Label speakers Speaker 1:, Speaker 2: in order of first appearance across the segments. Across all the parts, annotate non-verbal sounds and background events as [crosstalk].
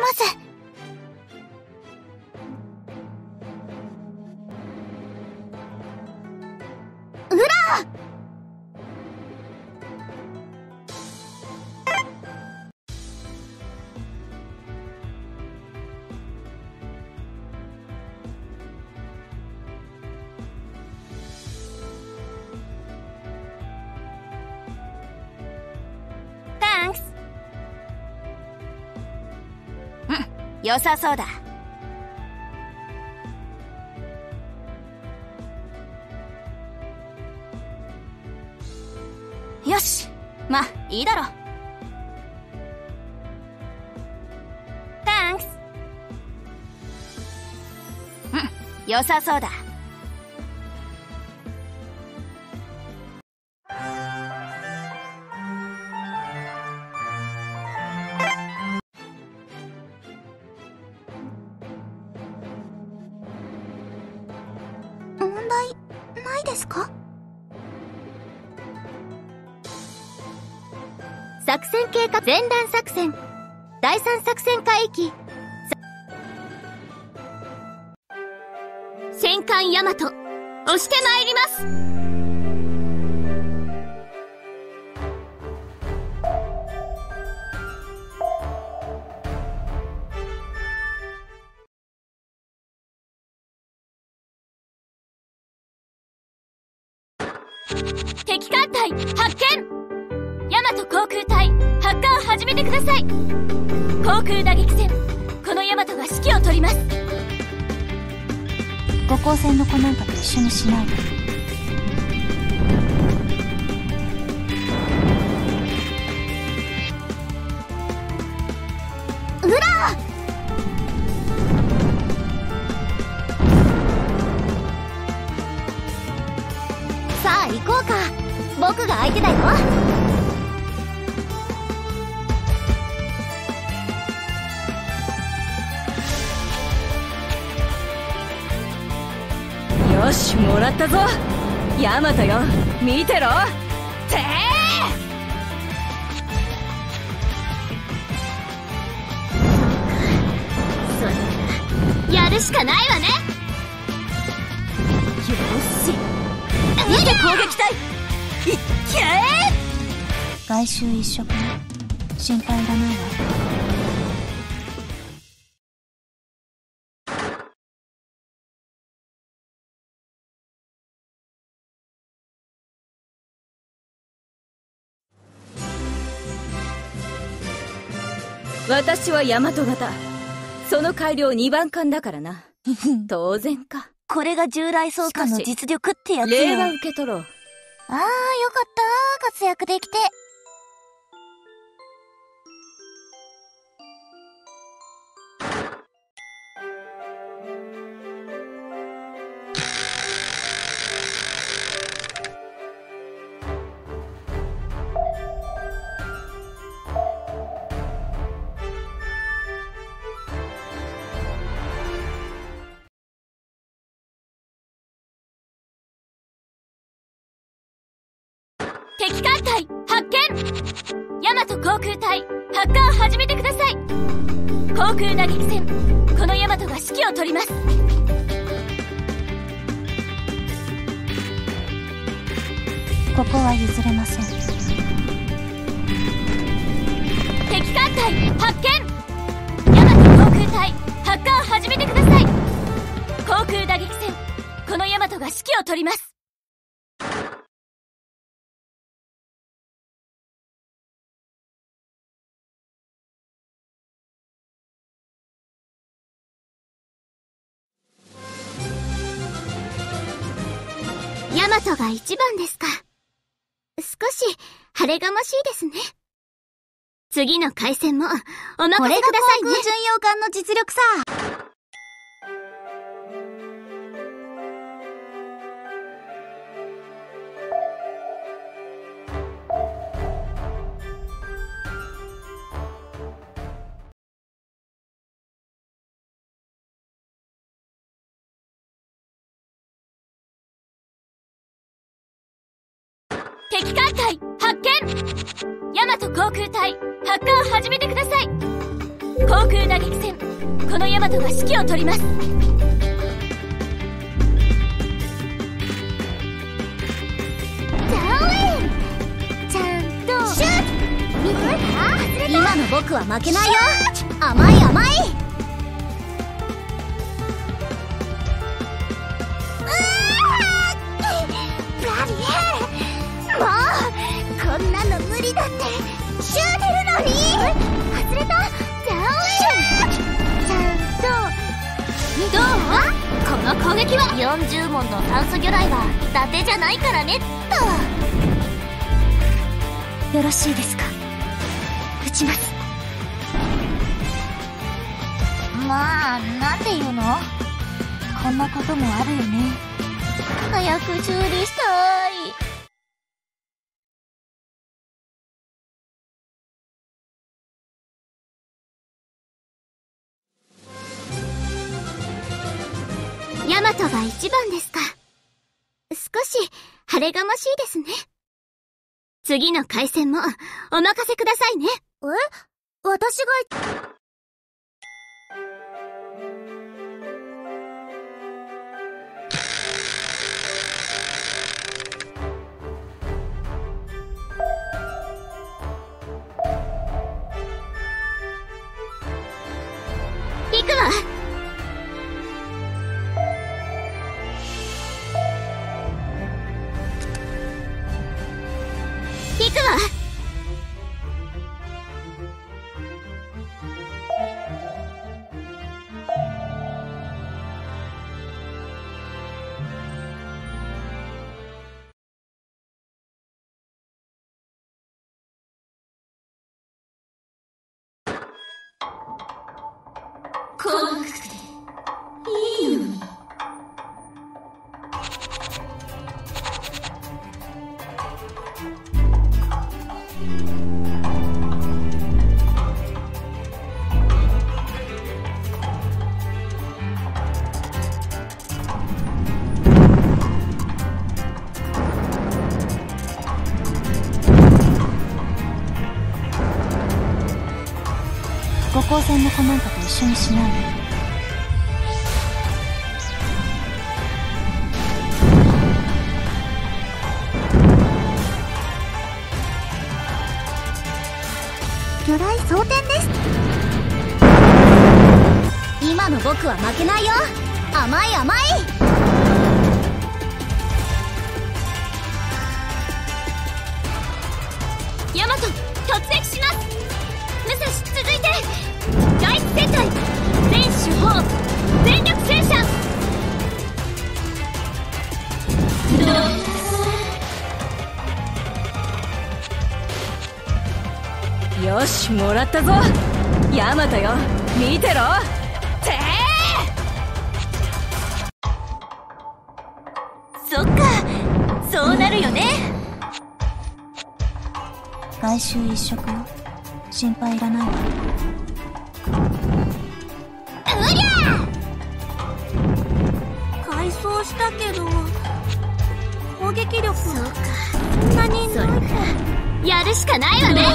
Speaker 1: ます。
Speaker 2: 良さそうだ。よし。まあいいだろ。タンクスうん。良さそうだ。
Speaker 1: ですか？
Speaker 2: 作戦計画前段作戦。第三作戦海域戦艦ヤマト押してまいります。隊発見！ヤマト航空隊発艦を始めてください。航空打撃戦このヤマトが指揮を執ります。
Speaker 1: 五光線の子なんかと一緒にしないで。
Speaker 2: 僕が相手だよ
Speaker 3: よしもらったぞ。ヤマトよ。見てろ。て
Speaker 2: それならやるしかないわね。
Speaker 3: よし。見て攻撃隊。いっけ
Speaker 1: 外周一色ね心配いらないわ。
Speaker 3: 私はヤマト型その改良2番艦だからな [laughs] 当然か
Speaker 1: これが従来装艦の実力ってやつ
Speaker 3: 礼は
Speaker 1: よ。
Speaker 3: 受け取ろう
Speaker 1: ああ、よかった。活躍できて。
Speaker 2: 敵艦隊発見！ヤマト航空隊発艦を始めてください！航空打撃戦このヤマトが指揮を取ります。
Speaker 1: ここは譲れません。
Speaker 2: 敵艦隊発見！ヤマト航空隊発艦を始めてください！航空打撃戦このヤマトが指揮を取りますヤマトが一番ですか。少し晴れがましいですね。次の回戦もお任
Speaker 1: これが
Speaker 2: せくださいね。
Speaker 1: 航空巡洋艦の実力さ。
Speaker 2: 敵艦隊発見！ヤマト航空隊発艦を始めてください！航空空打撃戦このヤマトが指揮を取ります。
Speaker 1: 今の僕は負けないよ。甘い甘いんなの無理だって。シューてるのに。外れた。ザオイちゃんと。
Speaker 2: どう？この攻撃は。
Speaker 1: 40問の酸素魚雷は伊達じゃないからね。っとよろしいですか？撃ちます。まあなんていうの？こんなこともあるよね。早く修理したい。
Speaker 2: し晴れがましいですね。次の回戦もお任せくださいね。
Speaker 1: え？私が
Speaker 2: 行くわ来なくて。いいの
Speaker 1: 緒にしないで。魚雷装填です。今の僕は負けないよ。甘い甘い。
Speaker 2: ヤマト突撃します。武蔵続いて。第一戦隊全手法全力戦車。
Speaker 3: よしもらったぞ。ヤマトよ。見てろ。て
Speaker 2: そっかそうなるよね。
Speaker 1: 外周一色よ。心配いらない。わ
Speaker 2: 改装したけど攻撃力そうかそんなにそれならやるしかないわねや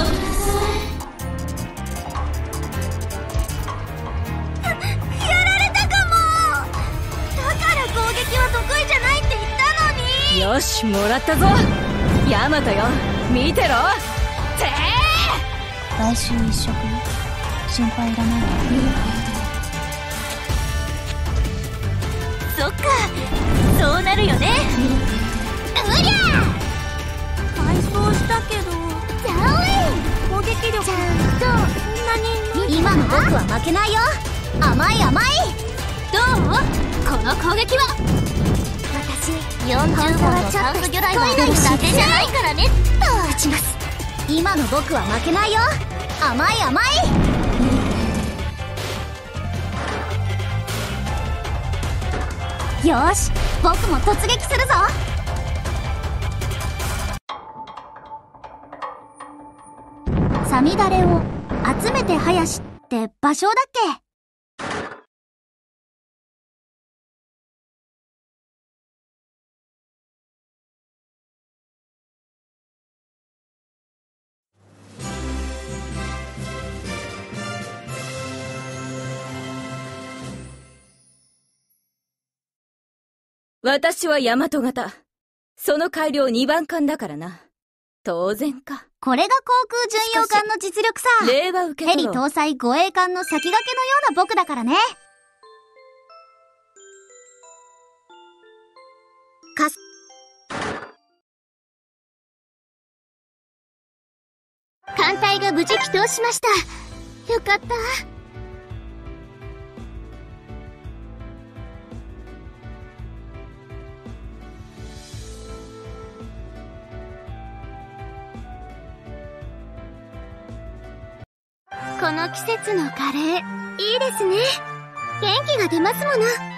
Speaker 2: られたかも。だから攻撃は得意じゃないって言ったのに。
Speaker 3: よしもらったぞ。ヤマトよ。見てろ。て
Speaker 1: 外周一色よ心配いらないわ
Speaker 2: そっか。そうなるよね。うりゃ改装したけどザオ攻撃力ちゃんとそんなに
Speaker 1: 今の僕は負けないよ。甘い甘い。
Speaker 2: どう？この攻撃は？
Speaker 1: 私
Speaker 2: 40本の酸素魚雷は伊達じゃないからね。
Speaker 1: 撃ちます。今の僕は負けないよ。甘い甘いよし僕も突撃するぞ。サミダレを集めて林って場所だっけ？
Speaker 3: 私は大和型。その改良2番艦だからな。当然か。
Speaker 1: これが航空巡洋艦の実力さ。
Speaker 3: 令和受け
Speaker 1: ヘリ搭載護衛艦の先駆けのような僕だからね。かす。艦隊が無事帰投しました。よかった。この季節のカレー、いいですね。元気が出ますもの。